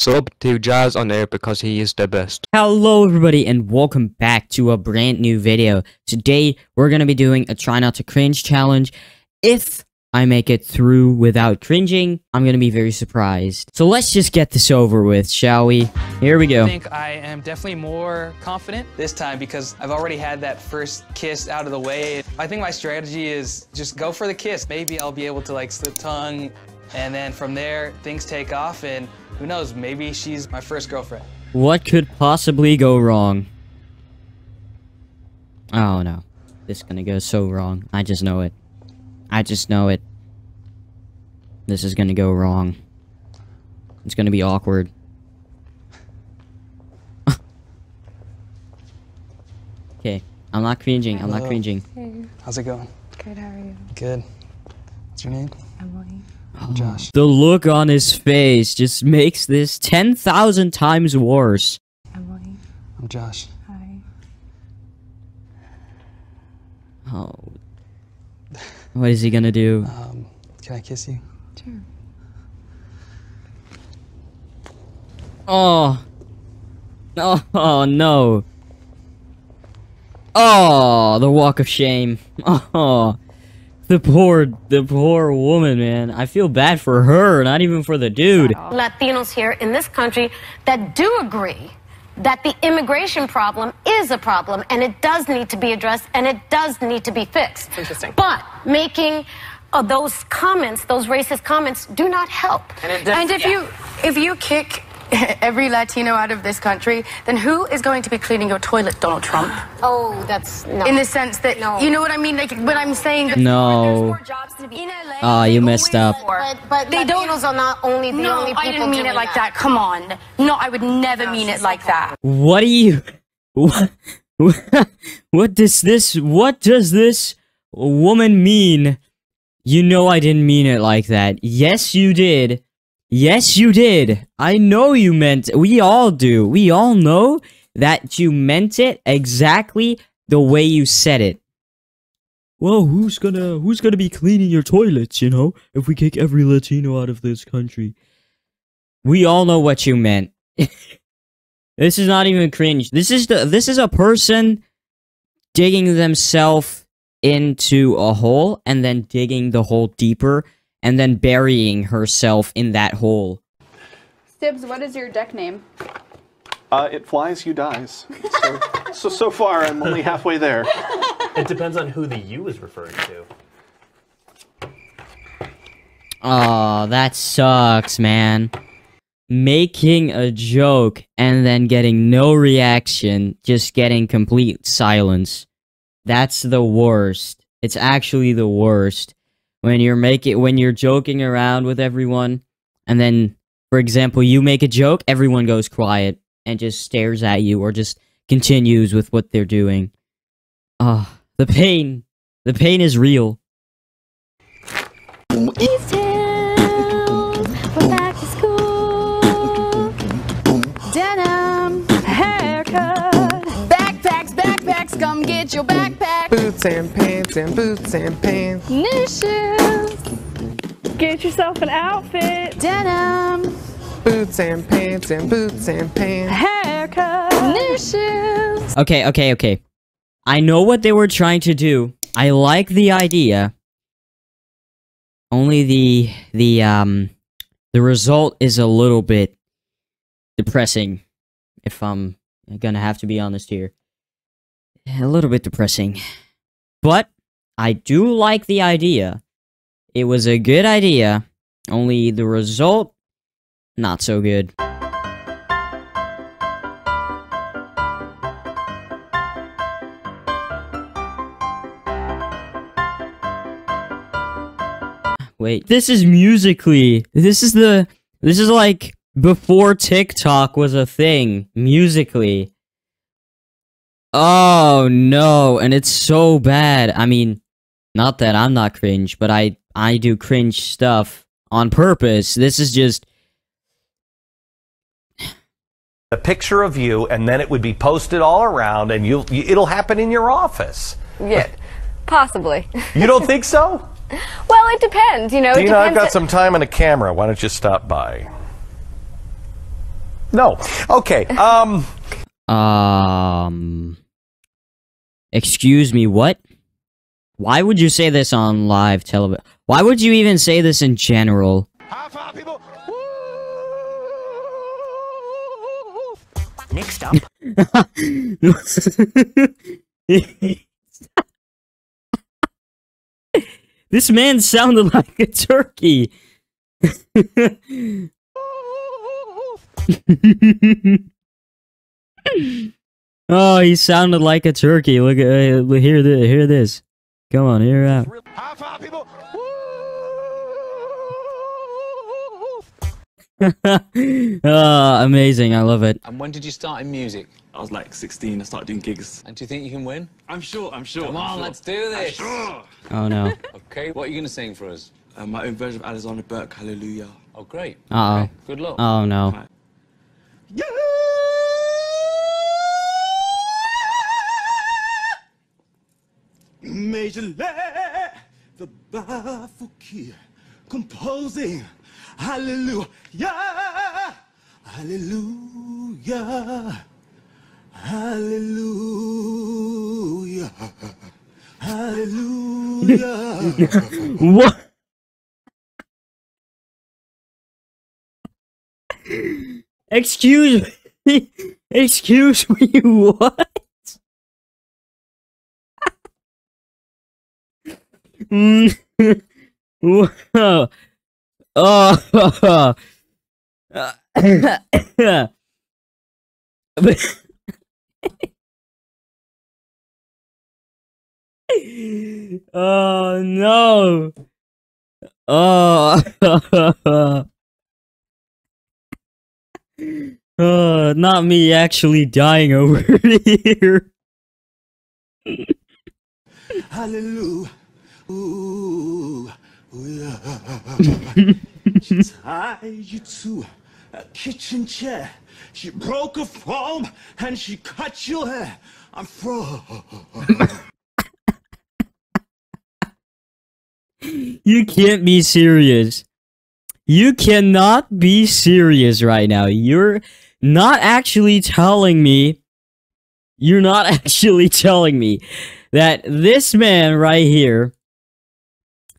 Sub to JasOnAir because he is the best. Hello everybody and welcome back to a brand new video. Today we're going to be doing a try not to cringe challenge. If I make it through without cringing, I'm going to be very surprised. So let's just get this over with, shall we? Here we go. I think I am definitely more confident this time because I've already had that first kiss out of the way. I think my strategy is just go for the kiss. Maybe I'll be able to like slip tongue and then from there things take off and who knows, maybe she's my first girlfriend. What could possibly go wrong? Oh no. This is going to go so wrong. I just know it. I just know it. This is going to go wrong. It's going to be awkward. okay. I'm not cringing. I'm not Hello. cringing. How's it going? Good, how are you? Good. What's your name? Emily. I'm Josh. The look on his face just makes this 10,000 times worse. Emily. I'm Josh. Hi. Oh. What is he gonna do? Um, can I kiss you? Sure. Oh. Oh, oh no. Oh, the walk of shame. Oh. The poor, the poor woman, man. I feel bad for her, not even for the dude. Latinos here in this country that do agree that the immigration problem is a problem and it does need to be addressed and it does need to be fixed. Interesting. But making uh, those comments, those racist comments, do not help. And if you if you kick every Latino out of this country, then who is going to be cleaning your toilet, Donald Trump? Oh, that's no. In the sense that No. you know what I mean, like when I'm saying that No. jobs to be in LA. Ah, you messed up. were. but, but they don't. Latinos are not only the No, only people I didn't mean doing it like that. Come on. No, I would never mean it like that. What do you what, what does this what does this woman mean? You know I didn't mean it like that. Yes, you did. Yes, you did. I know you meant we all do. We all know that you meant it exactly the way you said it. Well, who's gonna who's gonna be cleaning your toilets, you know, if we kick every Latino out of this country? We all know what you meant. This is not even cringe. This is the this is a person digging themselves into a hole and then digging the hole deeper and then burying herself in that hole. Stibbs, what is your deck name? Uh, it flies, you dies. So, so, so far, I'm only halfway there. It depends on who the you is referring to. Oh, that sucks, man. Making a joke and then getting no reaction, just getting complete silence. That's the worst. It's actually the worst. When you're making when you're joking around with everyone and then for example, you make a joke, everyone goes quiet and just stares at you or just continues with what they're doing. Ah, the pain. The pain is real. We're back to school. Denim, haircut. Backpacks, backpacks, come get your backpack. Boots and pants and boots and pants. New shoes. Get yourself an outfit. Denim, Boots and pants and boots and pants. Haircut. new shoes. Okay, okay, okay. I know what they were trying to do. I like the idea. Only the the um the result is a little bit depressing if I'm gonna have to be honest here. A little bit depressing. But I do like the idea. It was a good idea. Only the result not so good. Wait, this is Musical.ly. This is the. This is like before TikTok was a thing. Musical.ly. Oh no, and it's so bad. I mean, not that I'm not cringe, but I I do cringe stuff on purpose. This is just A picture of you, and then it would be posted all around, and you'll, you, it'll happen in your office. Yeah, possibly. You don't think so? well, it depends. You know, it Dina, I've got some time and a camera. Why don't you stop by? No. Okay. Um. Um. Excuse me, what? Why would you say this on live television? Why would you even say this in general? Next up. this man sounded like a turkey. oh, he sounded like a turkey. Look at uh, hear this. Hear this. Come on, hear it out. Ah, amazing. I love it. And when did you start in music? I was like 16. I started doing gigs. And do you think you can win? I'm sure. I'm sure. Come I'm on, sure. let's do this. Sure. Oh no. Okay, what are you going to sing for us? Uh, my own version of Alexandra Burke. Hallelujah. Oh, great. Uh oh. Good luck. Oh no. Major Le, the Bafukir, composing Hallelujah, Hallelujah, Hallelujah, Hallelujah. what? Excuse me. Excuse me. What? Oh. no. Oh. oh, not me actually dying over here. Hallelujah. She tied you to a kitchen chair. She broke a foam and she cut your hair. I'm from. You can't be serious. You cannot be serious right now. You're not actually telling me. You're not actually telling me that this man right here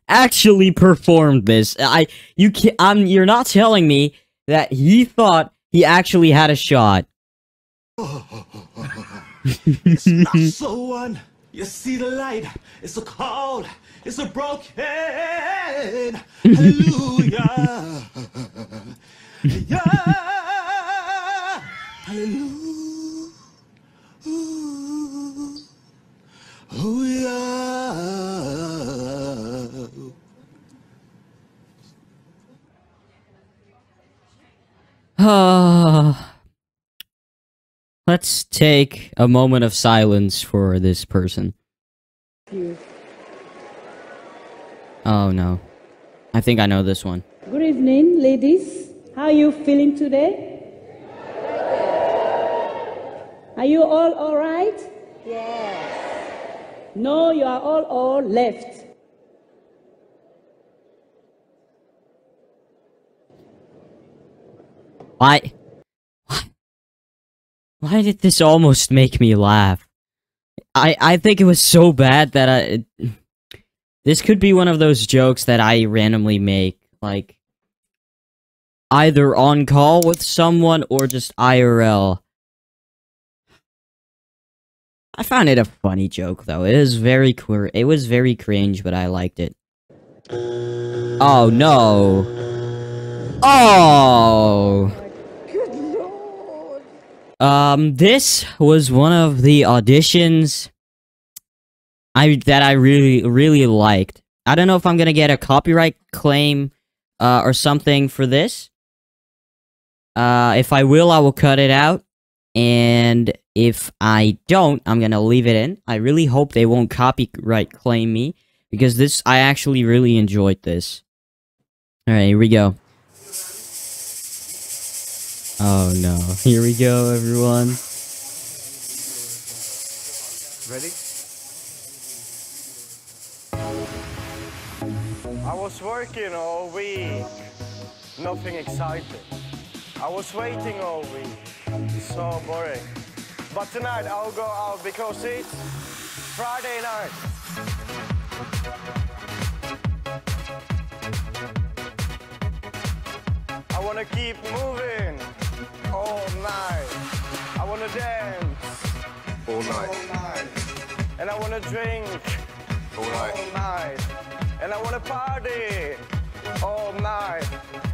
actually performed this. I you can I'm you're not telling me that he thought he actually had a shot. it's not so one. You see the light. It's so cold. It's so broken. Hallelujah. yeah. Let's take a moment of silence for this person. Oh no. I think I know this one. Good evening, ladies. How are you feeling today? Are you all all right? Yes. No, you are all all left. Why? Why- Why did this almost make me laugh? I I think it was so bad that I. This could be one of those jokes that I randomly make, like either on call with someone or just IRL. I found it a funny joke though. It is very queer. It was very cringe, but I liked it. Oh no. Oh. Um, this was one of the auditions I that I really really liked. I don't know if I'm gonna get a copyright claim uh, or something for this. Uh, if I will, I will cut it out, and if I don't, I'm gonna leave it in. I really hope they won't copyright claim me because this I actually really enjoyed this. All right, here we go. Oh no. Here we go, everyone. Ready? I was working all week. Nothing exciting. I was waiting all week. So boring. But tonight I'll go out because it's Friday night. I wanna keep moving all night. I wanna dance All night. and I wanna drink All night. all night. And I wanna party all night.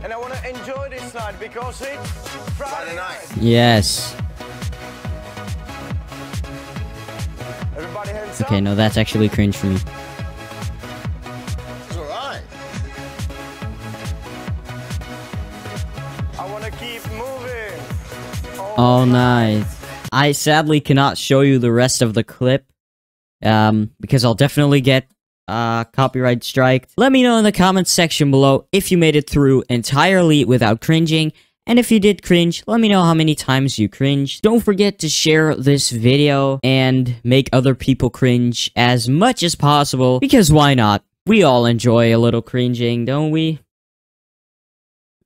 And I wanna enjoy this night because it's Friday night. Yes. Everybody hands up. Okay, no, that's actually cringe for me. All night. I sadly cannot show you the rest of the clip. Um, because I'll definitely get uh copyright striked. Let me know in the comments section below if you made it through entirely without cringing. And if you did cringe, let me know how many times you cringed. Don't forget to share this video and make other people cringe as much as possible. Because why not? We all enjoy a little cringing, don't we?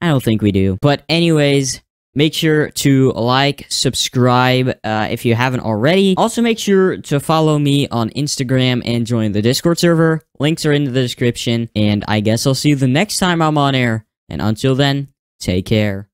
I don't think we do. But anyways, make sure to like, subscribe uh, if you haven't already. Also, make sure to follow me on Instagram and join the Discord server. Links are in the description. And I guess I'll see you the next time I'm on air. And until then, take care.